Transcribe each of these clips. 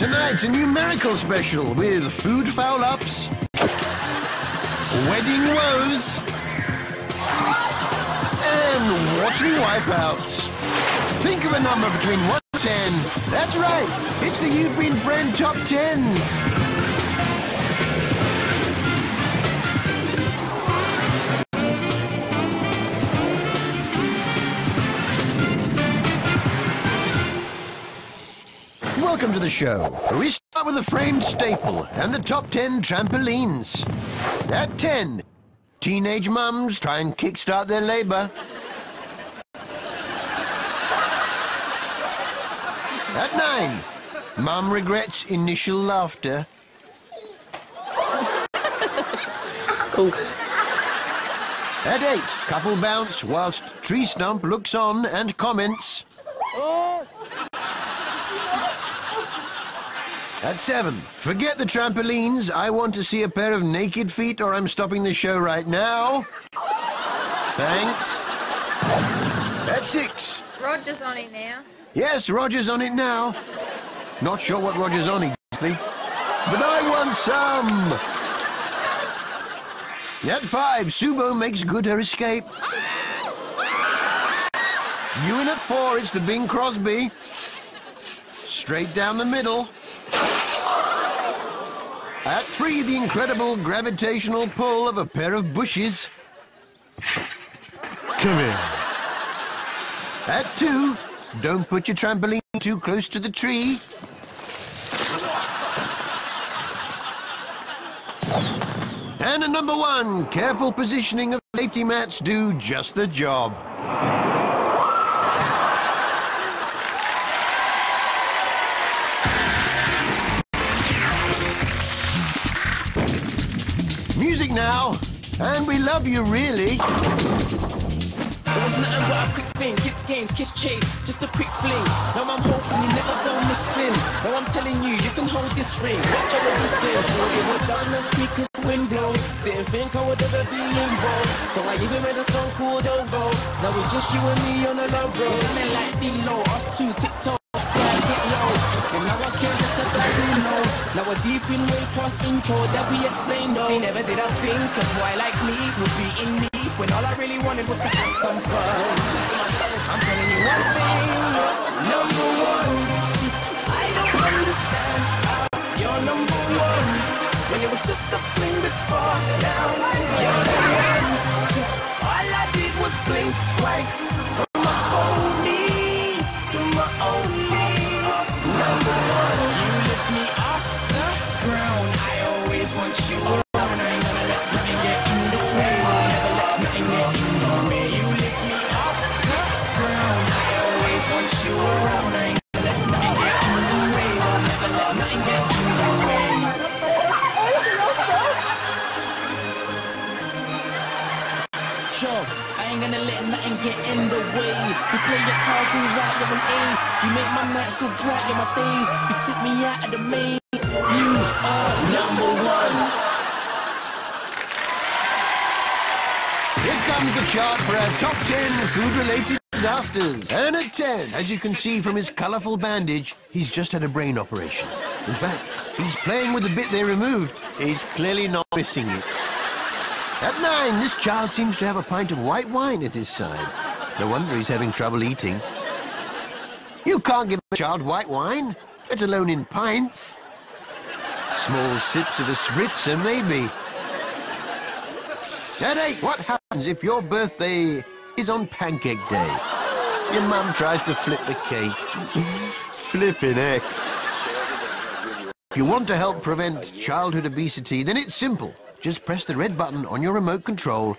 Tonight, a numerical special with food foul-ups, wedding woes, and watery wipeouts. Think of a number between 1 and 10. That's right, it's the You've Been Framed Top 10s. Welcome to the show. We start with the framed staple and the top 10 trampolines. At 10, teenage mums try and kickstart their labor. At 9, mum regrets initial laughter. At 8, couple bounce whilst tree stump looks on and comments. At seven, forget the trampolines. I want to see a pair of naked feet or I'm stopping the show right now. Thanks. At six. Roger's on it now. Yes, Roger's on it now. Not sure what Roger's on exactly. But I want some. At five, Subo makes good her escape. You in at four, it's the Bing Crosby. Straight down the middle. At three, the incredible gravitational pull of a pair of bushes. Come here. At two, don't put your trampoline too close to the tree. And at number one, careful positioning of safety mats do just the job. Now, and we love you really. It was nothing but a quick thing. Kids games, kiss chase, just a quick fling. Now I'm hoping you never go missing. Now I'm telling you, you can hold this ring. Watch out what this is. So it was done as quick as the wind blows. Didn't think I would ever be involved. So I even made a song called Don't Go. Now it's just you and me on a love road. Then like D-Lo, us two TikTok. Now we're deep in way past intro that we explained though. See, never did I think a boy like me would be in me when all I really wanted was to have some fun. I'm telling you one thing, number one. See, I don't understand how you're number one when it was just a fling before. Now you're the one. See, all I did was blink twice so bright, you're my days. You took me out of the maze. You are number one. Here comes the chart for our top 10 food-related disasters. And at 10, as you can see from his colourful bandage, he's just had a brain operation. In fact, he's playing with the bit they removed. He's clearly not missing it. At 9, this child seems to have a pint of white wine at his side. No wonder he's having trouble eating. You can't give a child white wine, let alone in pints. Small sips of a spritzer, maybe. At what happens if your birthday is on Pancake Day? Your mum tries to flip the cake. Flipping heck. If you want to help prevent childhood obesity, then it's simple. Just press the red button on your remote control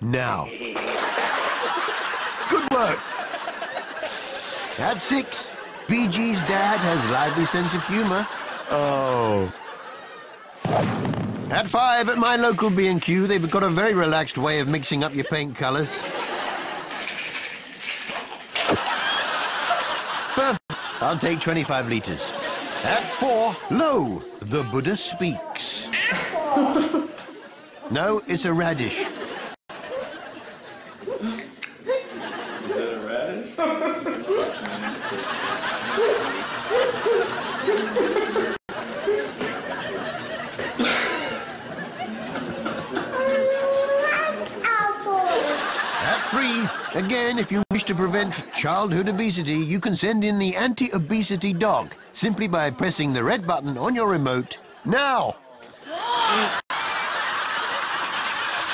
now. Good work. At six, BG's dad has lively sense of humor. Oh. At five, at my local B&Q, they've got a very relaxed way of mixing up your paint colours. Perfect. I'll take 25 litres. At four, lo, the Buddha speaks. no, it's a radish. Again, if you wish to prevent childhood obesity, you can send in the anti-obesity dog simply by pressing the red button on your remote now.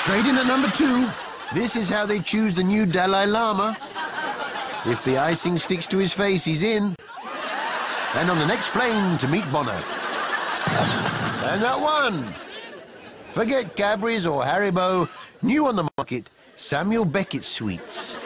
Straight in at number two. This is how they choose the new Dalai Lama. If the icing sticks to his face, he's in. And on the next plane to meet Bono. And that one. Forget Cadbury's or Haribo. New on the market, Samuel Beckett sweets.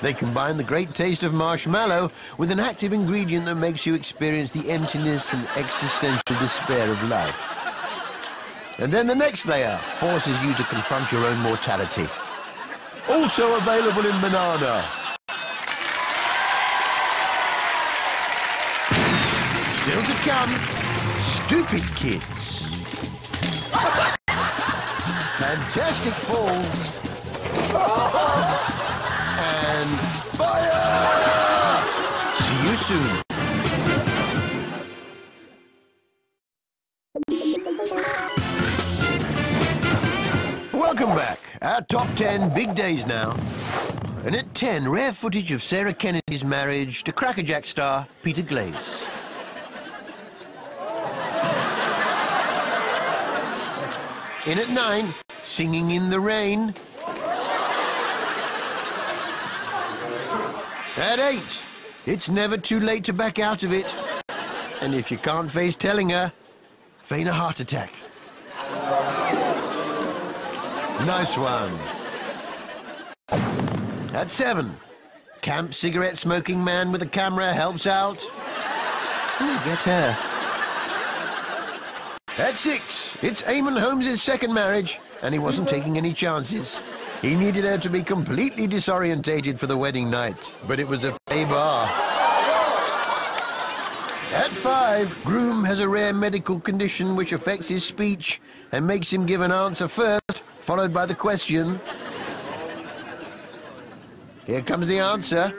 They combine the great taste of marshmallow with an active ingredient that makes you experience the emptiness and existential despair of life. And then the next layer forces you to confront your own mortality. Also available in banana. Still to come, stupid kids. Fantastic falls. And fire! See you soon. Welcome back. Our top 10 big days now. And at 10, rare footage of Sarah Kennedy's marriage to Crackerjack star Peter Glaze. In at 9, Singing in the Rain. At 8, It's never too late to back out of it. And if you can't face telling her, feign a heart attack. Nice one. At seven, camp cigarette smoking man with a camera helps out. Ooh, get her. At six, it's Eamonn Holmes' second marriage, and he wasn't taking any chances. He needed her to be completely disorientated for the wedding night, but it was a pay bar. At five, Groom has a rare medical condition which affects his speech and makes him give an answer first, followed by the question. Here comes the answer.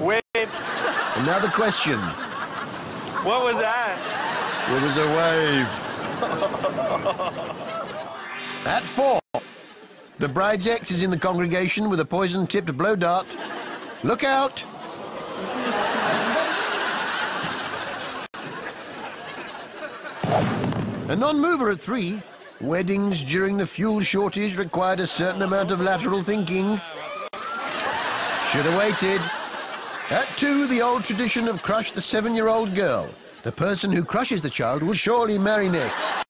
Wait, And now the question. what was that? It was a wave. At four, the bride's ex is in the congregation with a poison-tipped blow dart. Look out! A non-mover at three. Weddings during the fuel shortage required a certain amount of lateral thinking. Should have waited. At two, the old tradition of crush the seven-year-old girl. The person who crushes the child will surely marry next.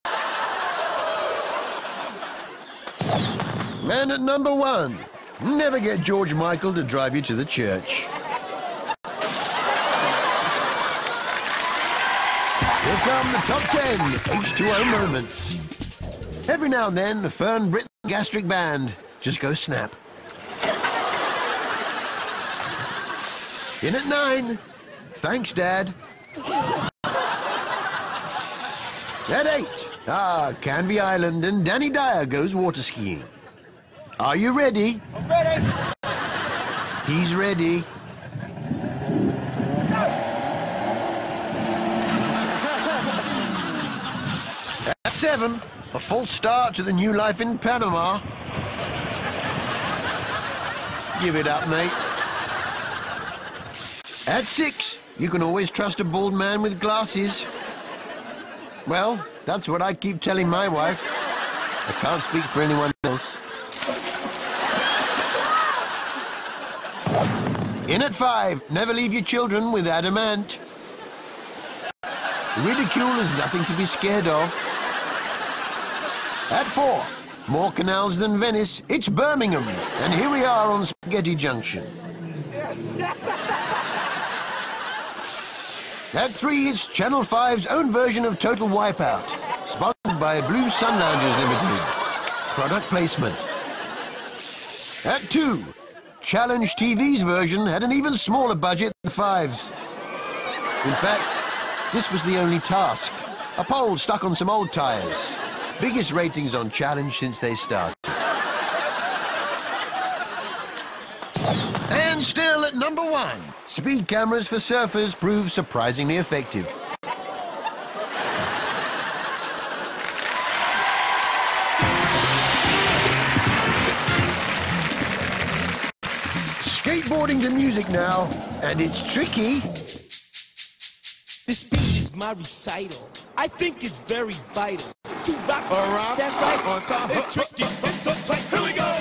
And at number one, never get George Michael to drive you to the church. Here come the top 10 H2O moments. Every now and then, the Fern Britton Gastric Band just goes snap. In at nine, thanks, Dad. At eight, ah, Canvey Island and Danny Dyer goes water skiing. Are you ready? I'm ready. He's ready. At seven, a false start to the new life in Panama. Give it up, mate. At six, you can always trust a bald man with glasses. Well, that's what I keep telling my wife. I can't speak for anyone else. In at five, never leave your children with Adam Ant. Ridicule is nothing to be scared of. At four, more canals than Venice, it's Birmingham. And here we are on Spaghetti Junction. At three, it's Channel 5's own version of Total Wipeout, sponsored by Blue Sun Lounges Limited. Product placement. At two, Challenge TV's version had an even smaller budget than Five's. In fact, this was the only task. A pole stuck on some old tyres. Biggest ratings on Challenge since they started. And still at number one, speed cameras for surfers prove surprisingly effective. According to music now, and it's tricky. This speech is my recital. I think it's very vital to rock around. That's right. On time. It's tricky. It's the tight. Here we go.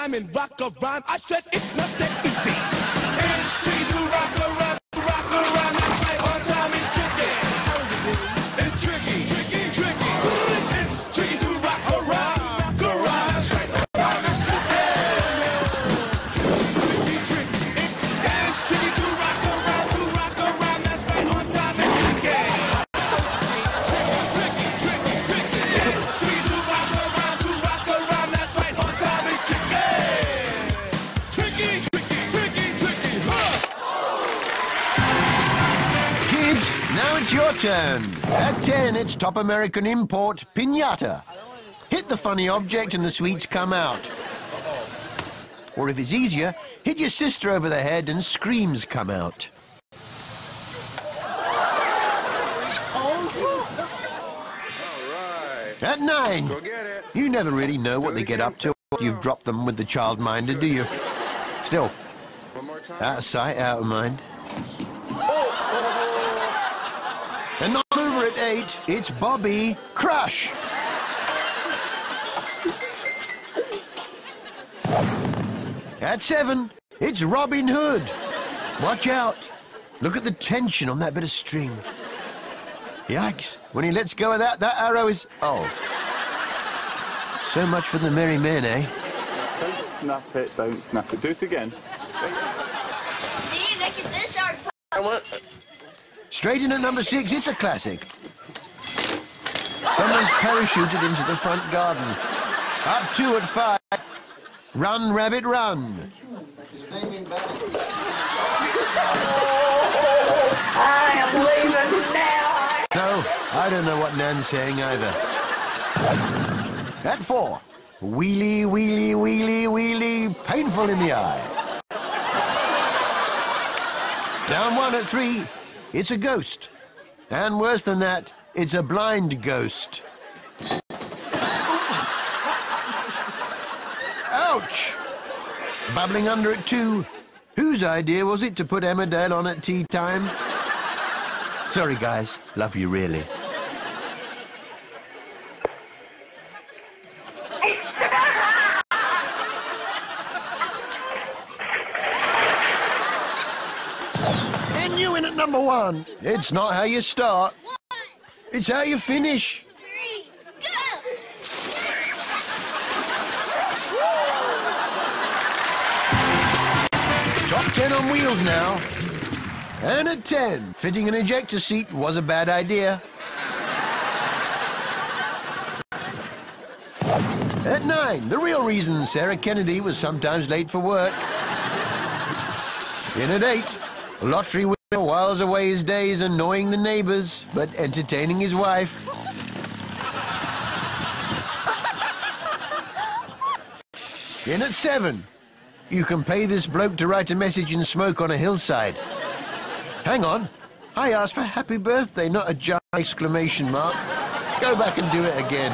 Time and rock a rhyme. I said it's not that easy. It's tricky to rock around. To At 10, it's top American import, pinata. Hit the funny object and the sweets come out. Or if it's easier, hit your sister over the head and screams come out. At 9, Go get it. you never really know what they get up to after you've dropped them with the childminder, do you? Still, One more time. out of sight, out of mind. And not over at eight, it's Bobby Crush. At seven, it's Robin Hood. Watch out. Look at the tension on that bit of string. Yikes. When he lets go of that, that arrow is... Oh. So much for the merry men, eh? Don't snap it, don't snap it. Do it again. See, look at this art. Straight in at number six, it's a classic. Someone's parachuted into the front garden. Up two at five. Run, rabbit, run. I am leaving now. No, I don't know what Nan's saying either. At four. Wheelie, wheelie, wheelie, wheelie, painful in the eye. Down one at three. It's a ghost. And worse than that, it's a blind ghost. Ouch! Bubbling under it too. Whose idea was it to put Emmerdale on at tea time? Sorry, guys. Love you, really. And you in at number one. It's not how you start. It's how you finish. Top 10 on wheels now. And at 10, fitting an ejector seat was a bad idea. At 9, the real reason Sarah Kennedy was sometimes late for work. In at 8, lottery whiles away his days annoying the neighbors, but entertaining his wife. In at 7, you can pay this bloke to write a message in smoke on a hillside. Hang on. I asked for happy birthday, not a giant exclamation mark. Go back and do it again.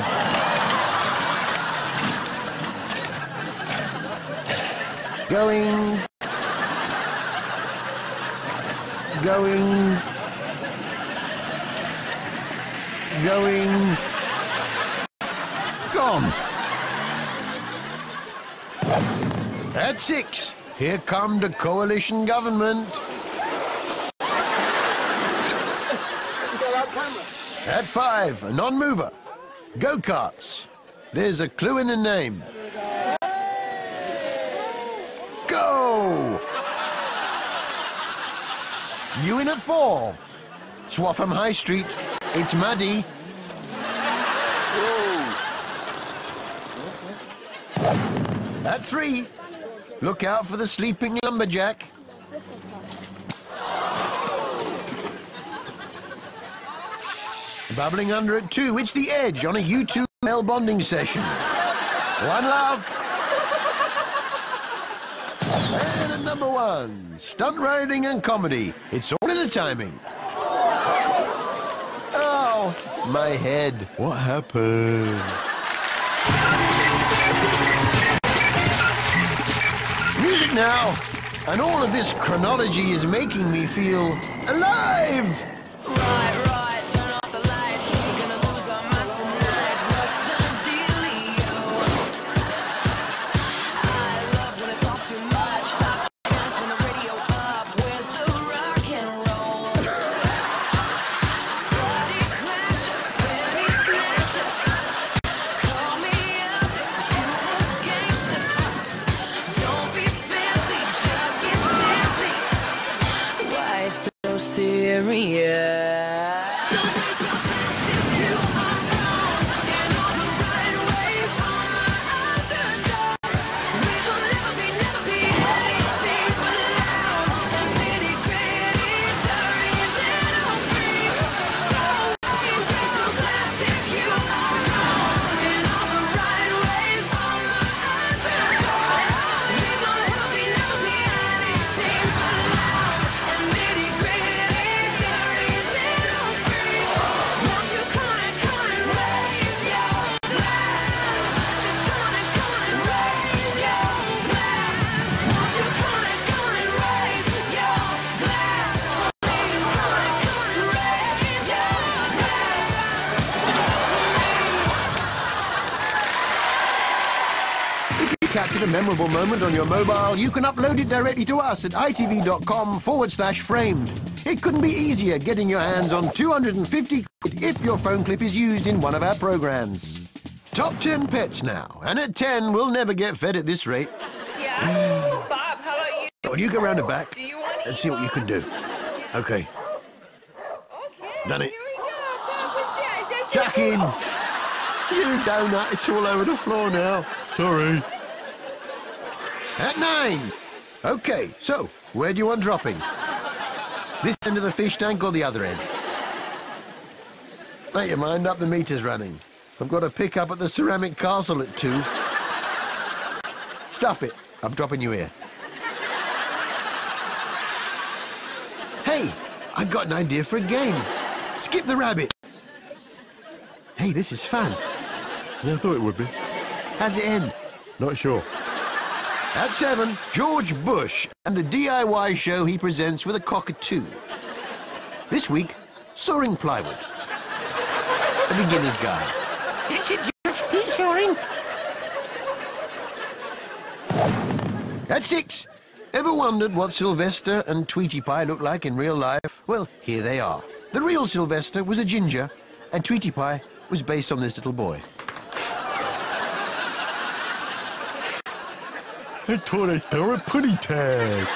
Going. Going. Going. Gone. At six, here come the coalition government. At five, a non-mover. Go-karts. There's a clue in the name. You in at four. Swaffham High Street. It's muddy. At three, look out for the sleeping lumberjack. Bubbling under at 2, it's The Edge on a U2 male bonding session. One love. Number one, stunt riding and comedy. It's all in the timing. Oh, my head. What happened? Music now. And all of this chronology is making me feel alive. Memorable moment on your mobile, you can upload it directly to us at itv.com forward slash framed. It couldn't be easier getting your hands on 250 quid if your phone clip is used in one of our programs. Top 10 pets now, and at 10, we'll never get fed at this rate. Yeah. Bob, how about you? Well, you go round the back Do you want to and see what you can do. Okay, Okay. Done it. Here we go. Bob, what's that Jack in! You donut, it's all over the floor now. Sorry. At nine. Okay, so where do you want dropping? This end of the fish tank or the other end? Make your mind up, the meter's running. I've got to pick up at the ceramic castle at two. Stuff it. I'm dropping you here. Hey, I've got an idea for a game. Skip the rabbit. Hey, this is fun. Yeah, I thought it would be. How's it end? Not sure. At seven, George Bush and the DIY show he presents with a cockatoo. This week, Soaring Plywood. A beginner's guide. That's it, George. Soaring. At six, ever wondered what Sylvester and Tweety Pie look like in real life? Well, here they are. The real Sylvester was a ginger, and Tweety Pie was based on this little boy. I thought I saw a putty tag.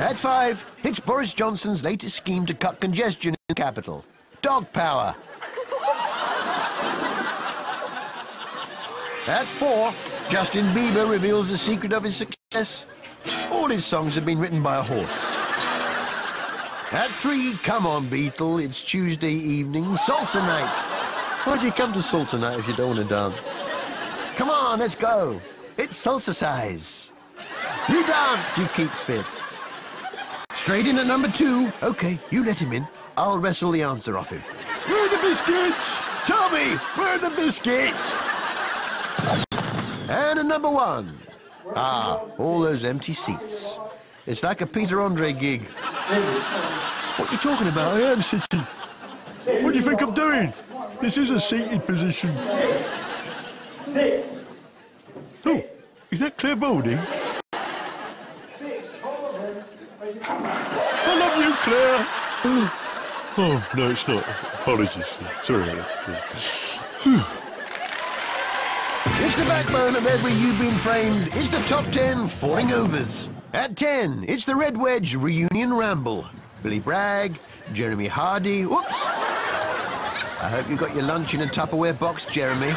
At five, it's Boris Johnson's latest scheme to cut congestion in the capital. Dog power. At four, Justin Bieber reveals the secret of his success. All his songs have been written by a horse. At three, come on, Beetle, it's Tuesday evening, salsa night. Why do you come to salsa night if you don't want to dance? Come on, let's go. It's salsa size. You dance, you keep fit. Straight in at number two. Okay, you let him in. I'll wrestle the answer off him. Where are the biscuits? Tell me, where are the biscuits? And at number one. Ah, all those empty seats. It's like a Peter Andre gig. What are you talking about? I am sitting. What do you think I'm doing? This is a seated position. Oh, is that Clare Balding? I love you, Clare. Oh, oh, no, it's not. Apologies. Sorry. It's the backbone of every You've Been Framed. It's the top 10 falling overs. At 10, it's the Red Wedge Reunion Ramble. Billy Bragg, Jeremy Hardy. Whoops. I hope you got your lunch in a Tupperware box, Jeremy.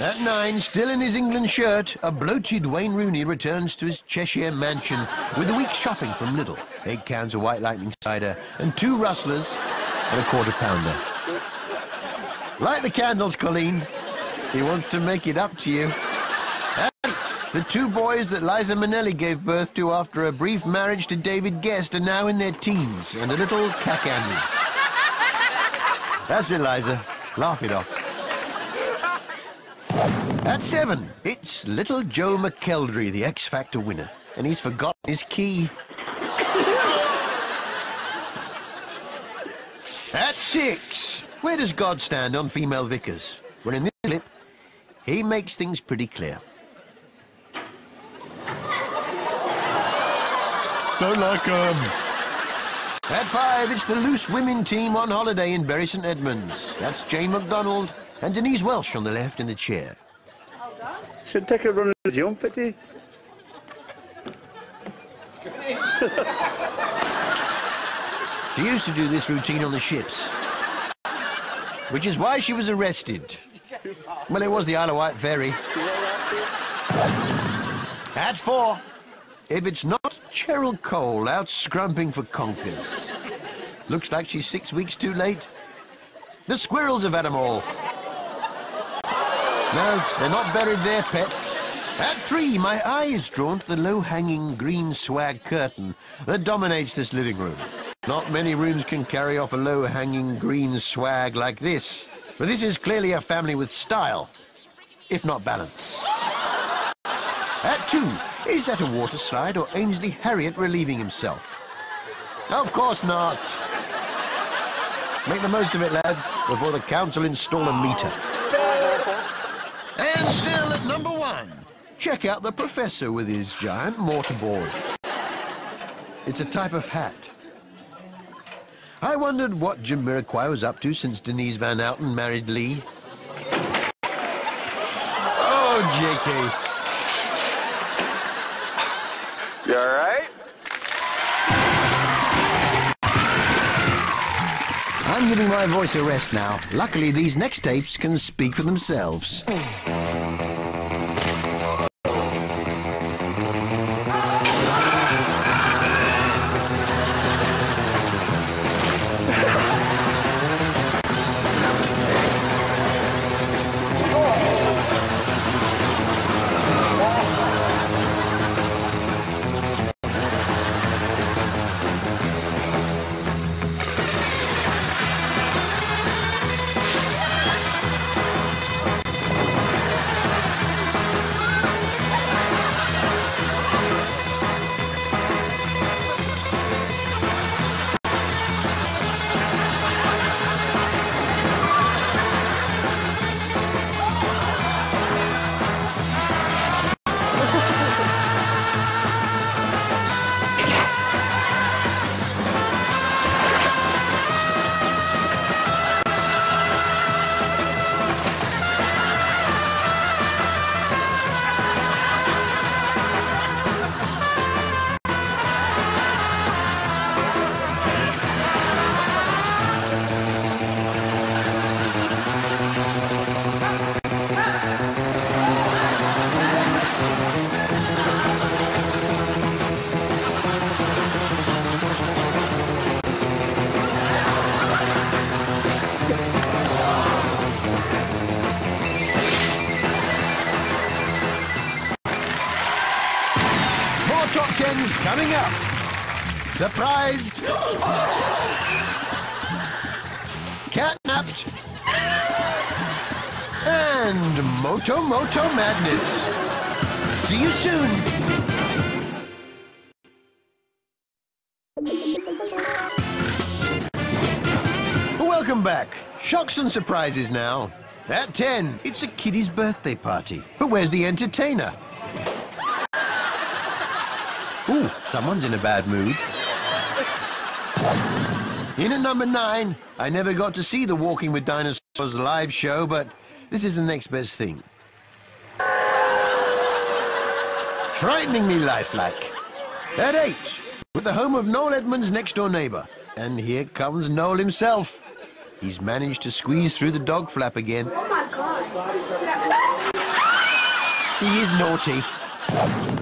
At nine, still in his England shirt, a bloated Wayne Rooney returns to his Cheshire mansion with a week's shopping from Lidl. Eight cans of White Lightning cider and two rustlers and a quarter pounder. Light the candles, Colleen. He wants to make it up to you. And the two boys that Liza Minnelli gave birth to after a brief marriage to David Gest are now in their teens and a little cack-andy. That's it, Liza. Laugh it off. At seven, it's little Joe McElderry, the X Factor winner, and he's forgotten his key. At six, where does God stand on female vicars? Well, in this clip, he makes things pretty clear. Don't like um. At five, it's the loose women team on holiday in Bury St Edmunds. That's Jane McDonald and Denise Welch on the left in the chair. Should take a run and jump at it. She used to do this routine on the ships, which is why she was arrested. Well, it was the Isle of Wight ferry. At four, if it's not Cheryl Cole out scrumping for conkers. Looks like she's six weeks too late. The squirrels have had 'em all. No, they're not buried there, pet. At three, my eye is drawn to the low-hanging green swag curtain that dominates this living room. Not many rooms can carry off a low-hanging green swag like this. But this is clearly a family with style, if not balance. At two, is that a water slide or Ainsley Harriott relieving himself? Of course not. Make the most of it, lads, before the council install a meter. And still at number one, check out the professor with his giant mortarboard. It's a type of hat. I wondered what Jim Jamiroquai was up to since Denise Van Outen married Lee. Oh, JK. You alright? I'm giving my voice a rest now. Luckily, these next tapes can speak for themselves. Surprises now. At 10, it's a kiddie's birthday party. But where's the entertainer? Ooh, someone's in a bad mood. In at number nine, I never got to see the Walking with Dinosaurs live show, but this is the next best thing. Frighteningly lifelike. At eight, with the home of Noel Edmonds' next door neighbor. And here comes Noel himself. He's managed to squeeze through the dog flap again. Oh my god. He is naughty.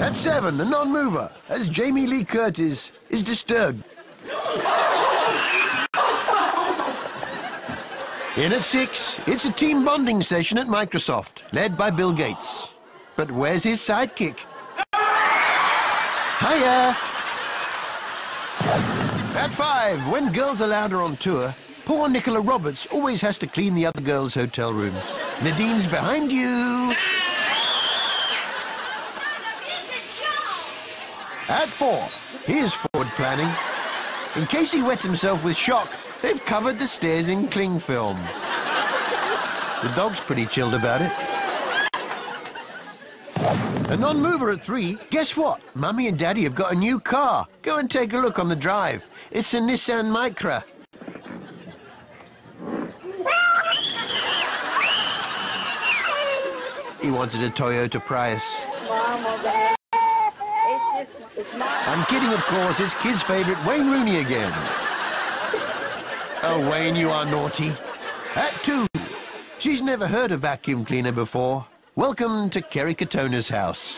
At seven, the non-mover, as Jamie Lee Curtis is disturbed. In at six, it's a team bonding session at Microsoft, led by Bill Gates. But where's his sidekick? Hiya! At five, when Girls Aloud her on tour, poor Nicola Roberts always has to clean the other girls' hotel rooms. Nadine's behind you. At four, here's forward planning. In case he wets himself with shock, they've covered the stairs in cling film. The dog's pretty chilled about it. A non-mover at three. Guess what? Mummy and Daddy have got a new car. Go and take a look on the drive. It's a Nissan Micra. He wanted a Toyota Prius. I'm kidding, of course. It's kids' favourite, Wayne Rooney again. Oh, Wayne, you are naughty. At two. She's never heard a vacuum cleaner before. Welcome to Kerry Katona's house.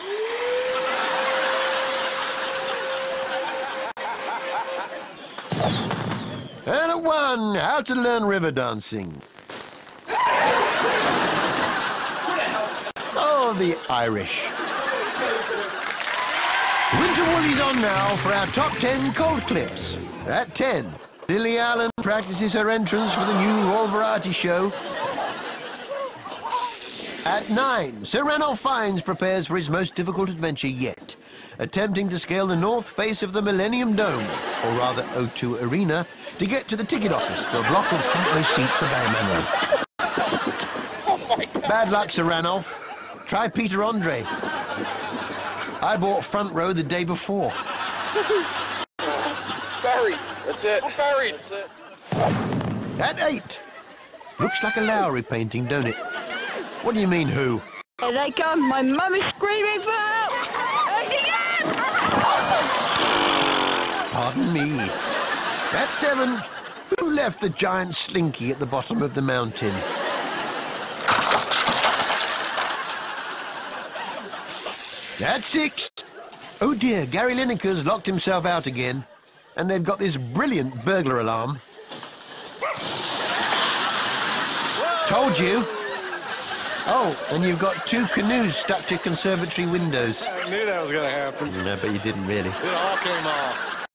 And at one, how to learn river dancing. Oh, the Irish. Winter Woolly's on now for our top 10 cold clips. At 10, Lily Allen practices her entrance for the new All Variety show. At 9, Sir Ranulph Fiennes prepares for his most difficult adventure yet, attempting to scale the north face of the Millennium Dome, or rather O2 Arena, to get to the ticket office for a block of front row seats for Barry Manilow. Oh Bad luck, Sir Ranulph. Try Peter Andre. I bought front row the day before. Buried. That's it. Oh, Buried. That's it. At 8, looks like a Lowry painting, don't it? What do you mean, who? Here they come. My mum is screaming for help. Pardon me. At 7, who left the giant slinky at the bottom of the mountain? At 6, oh dear, Gary Lineker's locked himself out again, and they've got this brilliant burglar alarm. Told you. Oh, and you've got two canoes stuck to conservatory windows. I knew that was going to happen. Mm, no, but you didn't really. It all came off.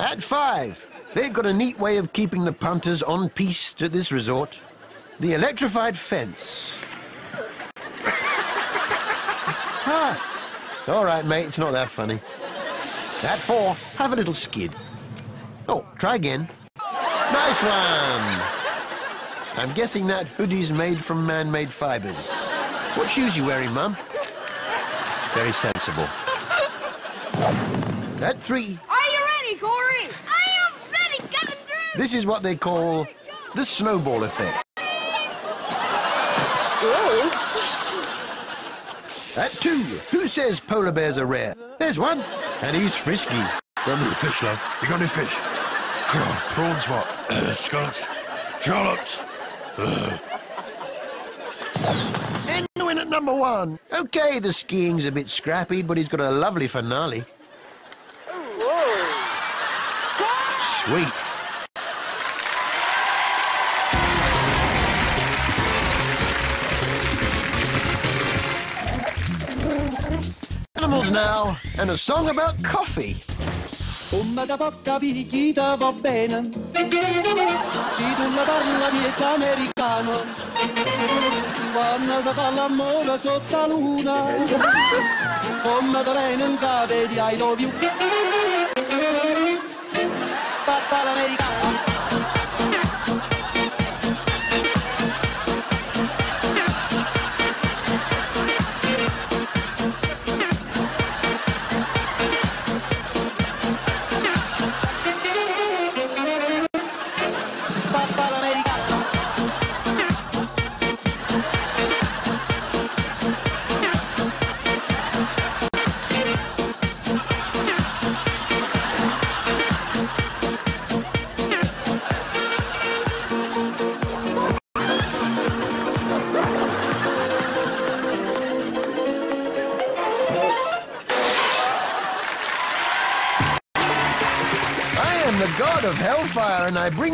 At five, they've got a neat way of keeping the punters on piece at this resort. The electrified fence. All right, mate, it's not that funny. At four, have a little skid. Oh, try again. Nice one! I'm guessing that hoodie's made from man-made fibers. What shoes you wearing, Mum? Very sensible. At three, Are you ready, Corey? I am ready, Captain Drew. This is what they call the snowball effect. At two, who says polar bears are rare? There's one, and he's frisky. Got any fish, love? You got any fish? Come on, prawns what? Uh, scallops? Scallops? Edwin at number one. Okay, the skiing's a bit scrappy, but he's got a lovely finale. Sweet. Animals now, and a song about coffee. Come da picchita va bene Se tu la parla americano Quando si fa l'amore sotto la luna. Come da bene in di I love you Fatta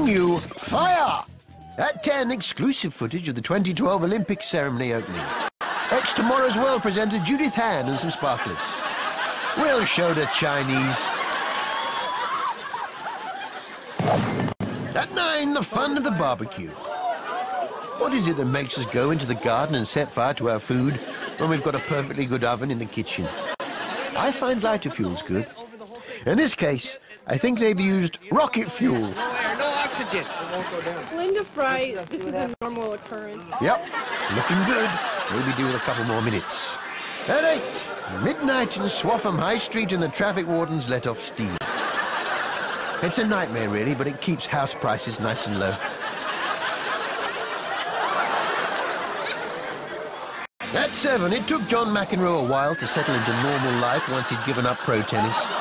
you fire! At 10, exclusive footage of the 2012 Olympic ceremony opening. Ex Tomorrow's World presenter Judith Hann and some sparklers. We'll show the Chinese. At 9, the fun of the barbecue. What is it that makes us go into the garden and set fire to our food when we've got a perfectly good oven in the kitchen? I find lighter fuels good. In this case, I think they've used rocket fuel. Linda Fry, this is a normal occurrence. Yep, looking good. Maybe do with a couple more minutes. At 8, midnight in Swaffham High Street and the traffic wardens let off steam. It's a nightmare, really, but it keeps house prices nice and low. At 7, it took John McEnroe a while to settle into normal life once he'd given up pro tennis.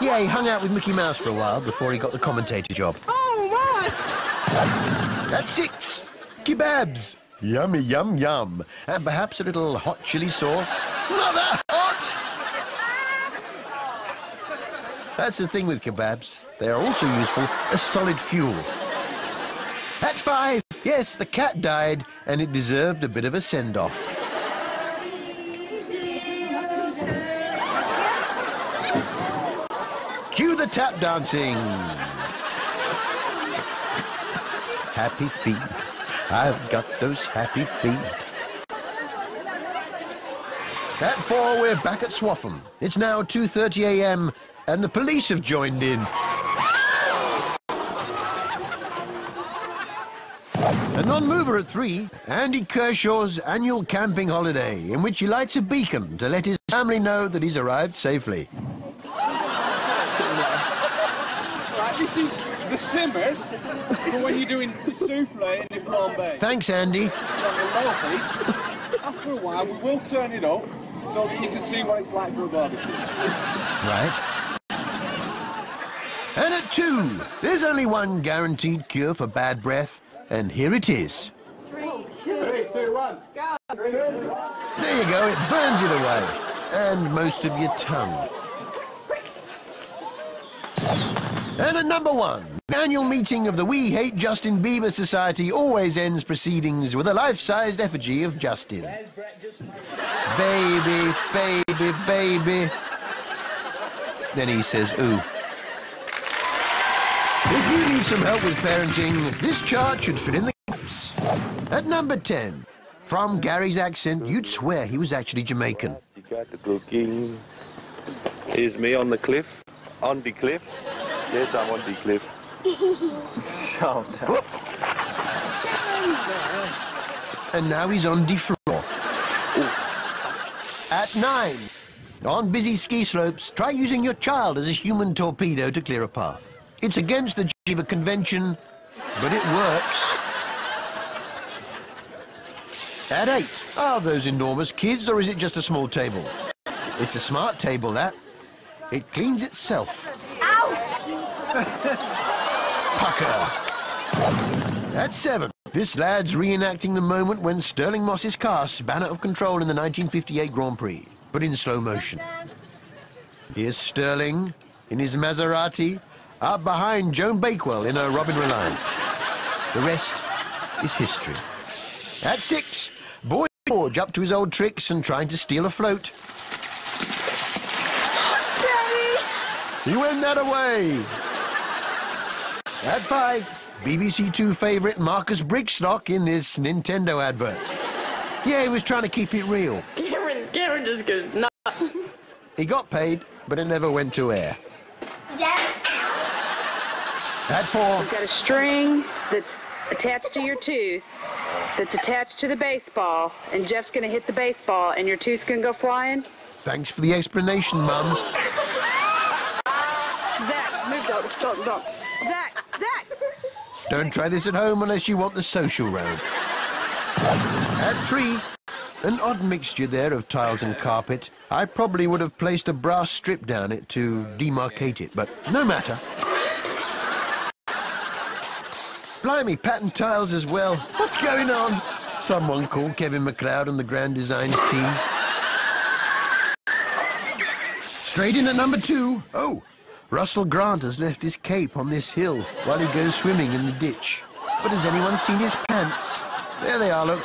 Yeah, he hung out with Mickey Mouse for a while before he got the commentator job. Oh my! At 6, kebabs. Yummy, yum, yum. And perhaps a little hot chili sauce. Not that hot! That's the thing with kebabs. They are also useful as solid fuel. At five, yes, the cat died, and it deserved a bit of a send-off. The tap dancing. Happy feet. I've got those happy feet. At four, we're back at Swaffham. It's now 2.30 a.m. and the police have joined in. A non-mover at three, Andy Kershaw's annual camping holiday, in which he lights a beacon to let his family know that he's arrived safely. Right, this is the simmer for when you're doing the souffle and your flambe. Thanks, Andy. On the low heat. After a while, we will turn it up so that you can see what it's like for a barbecue. Right. And at two, there's only one guaranteed cure for bad breath, and here it is. Three, two, one. There you go, it burns it away. And most of your tongue. And at number one, the annual meeting of the We Hate Justin Bieber Society always ends proceedings with a life-sized effigy of Justin. Baby, baby, baby. Then he says, ooh. If you need some help with parenting, this chart should fit in the gaps. At number 10, from Gary's accent, you'd swear he was actually Jamaican. You got the cooking. Is me on the cliff? On the cliff? Yes, I'm on the cliff. Shout out. And now he's on the floor. At 9, on busy ski slopes, try using your child as a human torpedo to clear a path. It's against the Geneva Convention, but it works. At 8, are those enormous kids or is it just a small table? It's a smart table, that. It cleans itself. Pucker. At 7, this lad's reenacting the moment when Stirling Moss's car spun out of control in the 1958 Grand Prix, but in slow motion. Here's Stirling in his Maserati, up behind Joan Bakewell in her Robin Reliant. The rest is history. At 6, Boy George up to his old tricks and trying to steal a float. He went that away. At 5, BBC Two favourite Marcus Brigstocke in this Nintendo advert. Yeah, he was trying to keep it real. Cameron, Cameron just goes nuts. He got paid, but it never went to air. At 4, You've got a string that's attached to your tooth that's attached to the baseball, and Jeff's gonna hit the baseball, and your tooth's gonna go flying. thanks for the explanation, Mum. Zach, move, don't, don't, don't. Don't try this at home unless you want the social round. At 3, an odd mixture there of tiles and carpet. I probably would have placed a brass strip down it to demarcate it, but no matter. Blimey, pattern tiles as well. What's going on? Someone call Kevin McCloud and the Grand Designs team. Straight in at number two. Oh, Russell Grant has left his cape on this hill while he goes swimming in the ditch. But has anyone seen his pants? There they are, look.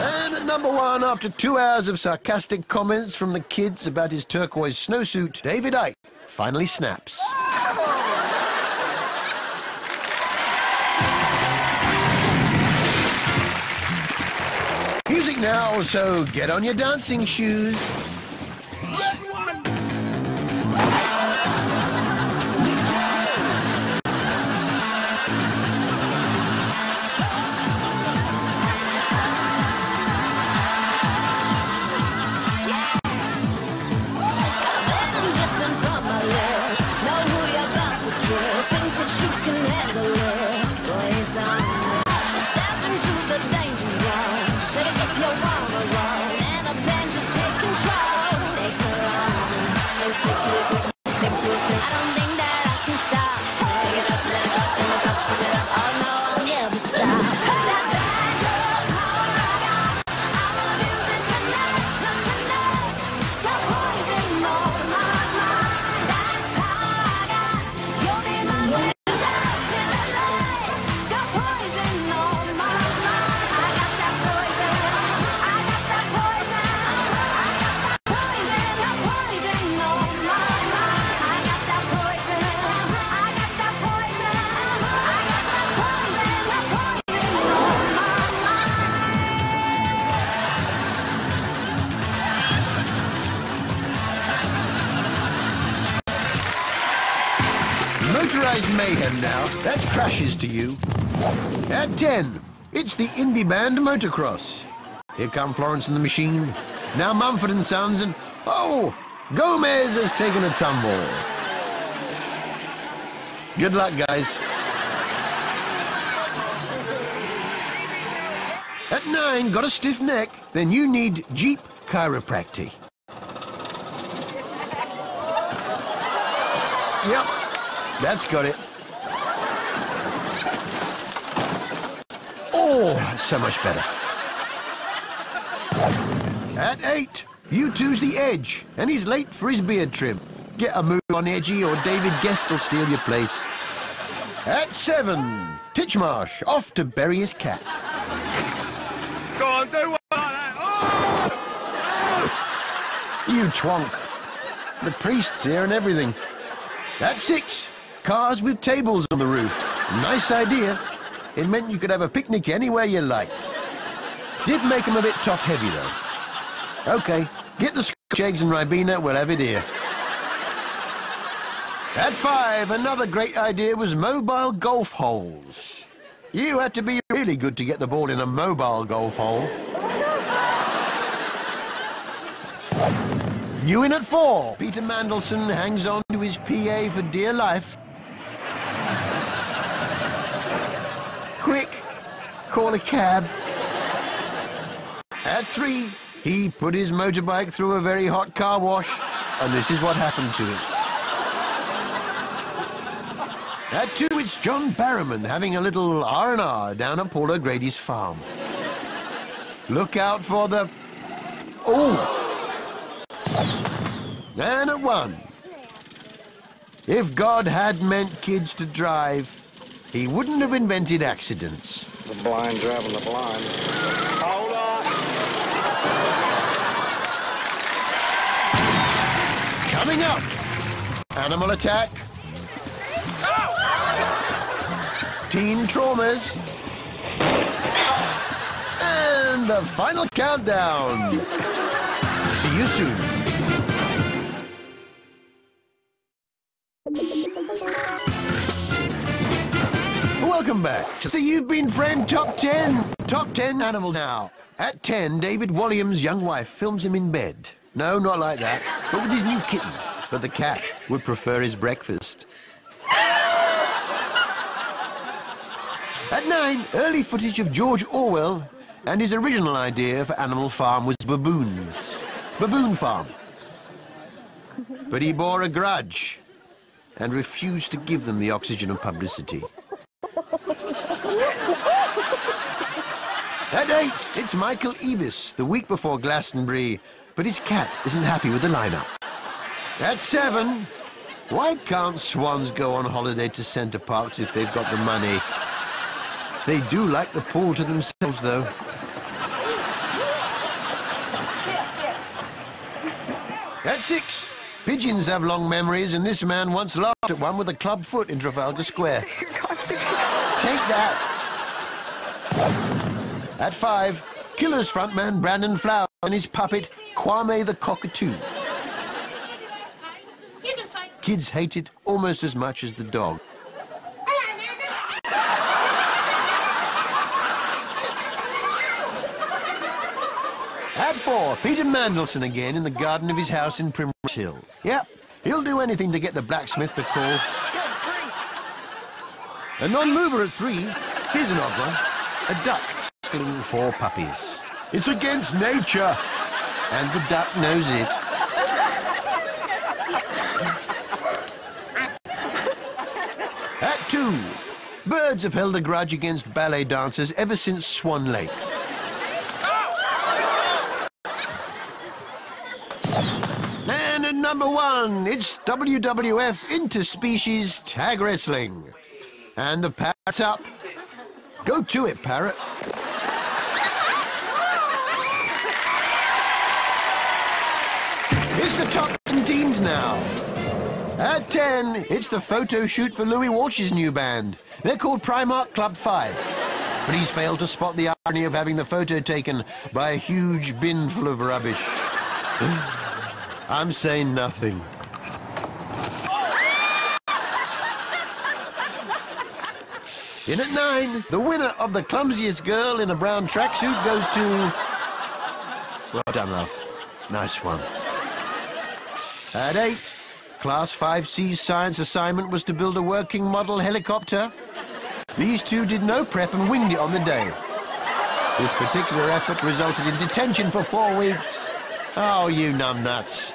And at number one, after two hours of sarcastic comments from the kids about his turquoise snowsuit, David Icke finally snaps. Music now, so get on your dancing shoes. To you. At 10, it's the indie band Motocross. Here come Florence and the Machine. Now Mumford and Sons and... Oh! Gomez has taken a tumble. Good luck, guys. At 9, got a stiff neck? Then you need Jeep Chiropractic. Yep, that's got it. Oh, that's so much better. At eight, U2's the edge, and he's late for his beard trim. Get a move on Edgy, or David Gest will steal your place. At seven, Titchmarsh off to bury his cat. Go on, do one like that. Oh! You twonk. The priest's here and everything. At six, cars with tables on the roof. Nice idea. It meant you could have a picnic anywhere you liked. Did make them a bit top heavy though. Okay, get the scotch eggs and Ribena, we'll have it here. At five, another great idea was mobile golf holes. You had to be really good to get the ball in a mobile golf hole. New in at four. Peter Mandelson hangs on to his PA for dear life. Quick, call a cab. At three, he put his motorbike through a very hot car wash, and this is what happened to it. At two, it's John Barrowman having a little R&R down at Paul O'Grady's farm. Look out for the... Oh! And at one. If God had meant kids to drive, he wouldn't have invented accidents. The blind driving the blind. Hold on. Coming up, animal attack, teen traumas, and the final countdown. See you soon. Welcome back to the You've Been Framed Top 10. Top 10 Animal now. At 10, David Walliams' young wife films him in bed. No, not like that, but with his new kitten. But the cat would prefer his breakfast. At 9, early footage of George Orwell, and his original idea for Animal Farm was baboons. Baboon Farm. But he bore a grudge and refused to give them the oxygen of publicity. At eight, it's Michael Eavis, the week before Glastonbury, but his cat isn't happy with the lineup. At seven, Why can't swans go on holiday to Center Parcs if they've got the money? They do like the pool to themselves, though. At six, pigeons have long memories, and this man once laughed at one with a club foot in Trafalgar Square. Take that. At five, Killer's frontman Brandon Flower and his puppet Kwame the Cockatoo. Kids hate it almost as much as the dog. At four, Peter Mandelson again in the garden of his house in Primrose Hill. Yep, he'll do anything to get the blacksmith to call. A non-mover at three. Here's an odd one. A duck four puppies. It's against nature. And the duck knows it. At two, birds have held a grudge against ballet dancers ever since Swan Lake. And at number one, it's WWF Interspecies Tag Wrestling. And the parrot's up. Go to it, parrot. It's the top 10 teams now. At 10, it's the photo shoot for Louis Walsh's new band. They're called Primark Club 5. But he's failed to spot the irony of having the photo taken by a huge bin full of rubbish. I'm saying nothing. In at nine, the winner of the clumsiest girl in a brown tracksuit goes to... Well done, love. Nice one. At eight, Class 5C's science assignment was to build a working model helicopter. These two did no prep and winged it on the day. This particular effort resulted in detention for four weeks. Oh, you numbnuts.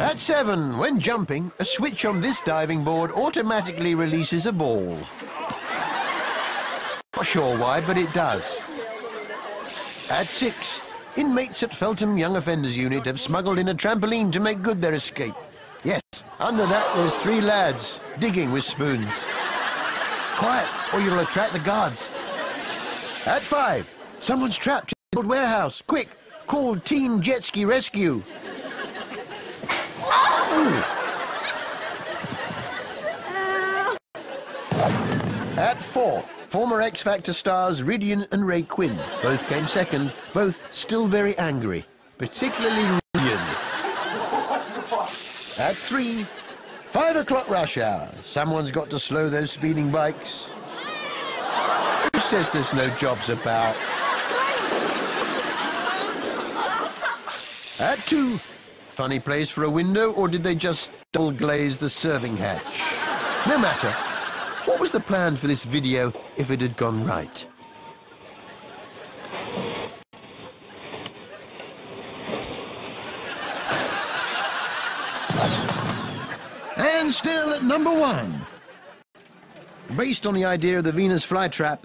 At seven, when jumping, a switch on this diving board automatically releases a ball. Not sure why, but it does. At six, inmates at Feltham Young Offenders Unit have smuggled in a trampoline to make good their escape. Yes, under that there's three lads digging with spoons. Quiet, or you'll attract the guards. At five, someone's trapped in the old warehouse. Quick, call Team Jet Ski Rescue. At four, former X Factor stars Rhydian and Ray Quinn both came second, both still very angry, particularly Rhydian. At three, five o'clock rush hour. Someone's got to slow those speeding bikes. Who says there's no jobs about? At two, funny place for a window, or did they just double glaze the serving hatch? No matter. What was the plan for this video if it had gone right? And still at number one. Based on the idea of the Venus flytrap,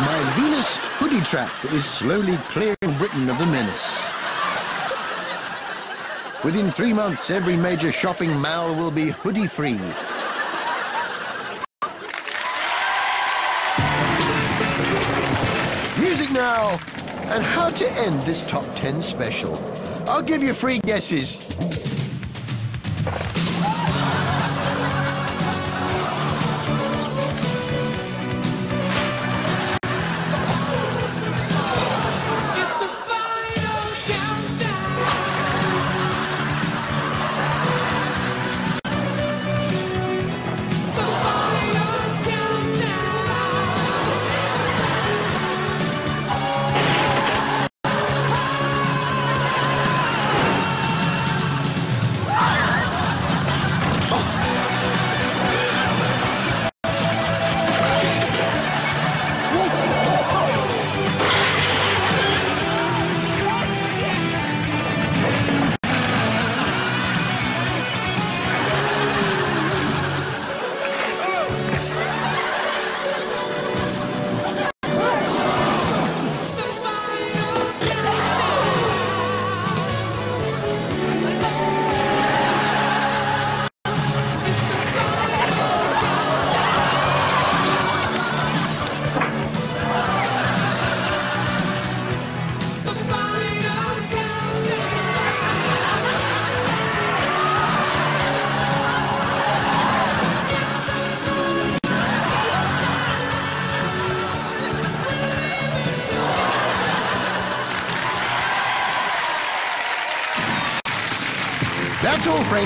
my Venus hoodie trap that is slowly clearing Britain of the menace. Within three months, every major shopping mall will be hoodie-free. Music now! And how to end this top 10 special. I'll give you free guesses.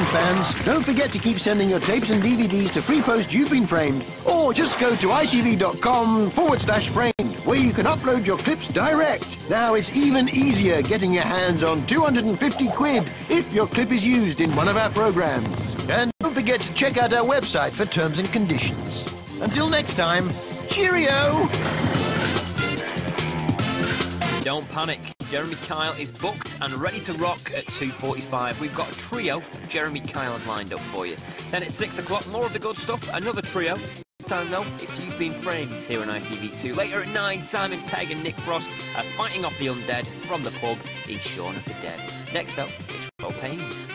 Fans. Don't forget to keep sending your tapes and DVDs to Free Post You've Been Framed, or just go to itv.com forward slash framed, where you can upload your clips direct. Now it's even easier getting your hands on 250 quid if your clip is used in one of our programs. And don't forget to check out our website for terms and conditions. Until next time, cheerio! Don't panic. Jeremy Kyle is booked and ready to rock at 2.45. We've got a trio Jeremy Kyle has lined up for you. Then at 6 o'clock, more of the good stuff, another trio. This time, though, it's You've Been Framed here on ITV2. Later at 9, Simon Pegg and Nick Frost are fighting off the undead from the pub in Shaun of the Dead. Next up, it's Rob Pains.